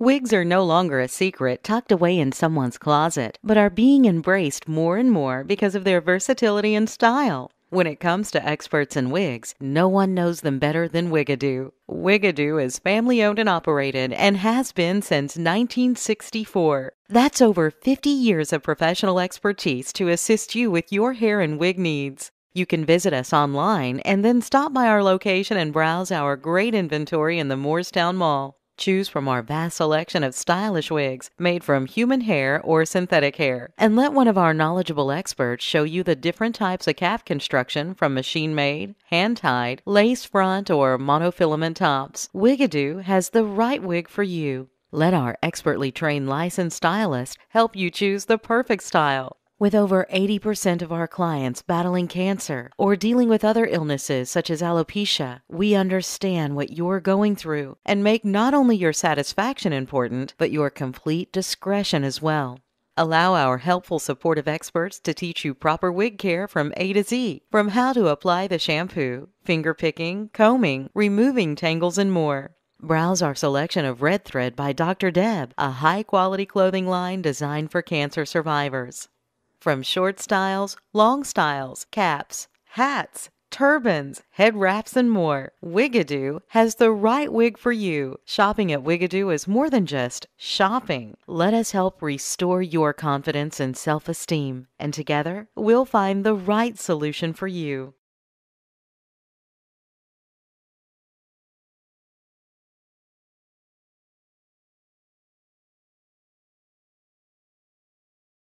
Wigs are no longer a secret tucked away in someone's closet, but are being embraced more and more because of their versatility and style. When it comes to experts in wigs, no one knows them better than WigA-Do. WigA-Do is family owned and operated and has been since 1964. That's over 50 years of professional expertise to assist you with your hair and wig needs. You can visit us online and then stop by our location and browse our great inventory in the Moorestown Mall. Choose from our vast selection of stylish wigs made from human hair or synthetic hair, and let one of our knowledgeable experts show you the different types of cap construction from machine made, hand tied, lace front, or monofilament tops. WigA-Do has the right wig for you. Let our expertly trained licensed stylist help you choose the perfect style. With over 80% of our clients battling cancer or dealing with other illnesses such as alopecia, we understand what you're going through and make not only your satisfaction important, but your complete discretion as well. Allow our helpful supportive experts to teach you proper wig care from A to Z, from how to apply the shampoo, finger picking, combing, removing tangles, and more. Browse our selection of Red Thread by Dr. Deb, a high quality clothing line designed for cancer survivors. From short styles, long styles, caps, hats, turbans, head wraps, and more, WigA-Do has the right wig for you. Shopping at WigA-Do is more than just shopping. Let us help restore your confidence and self esteem, and together we'll find the right solution for you.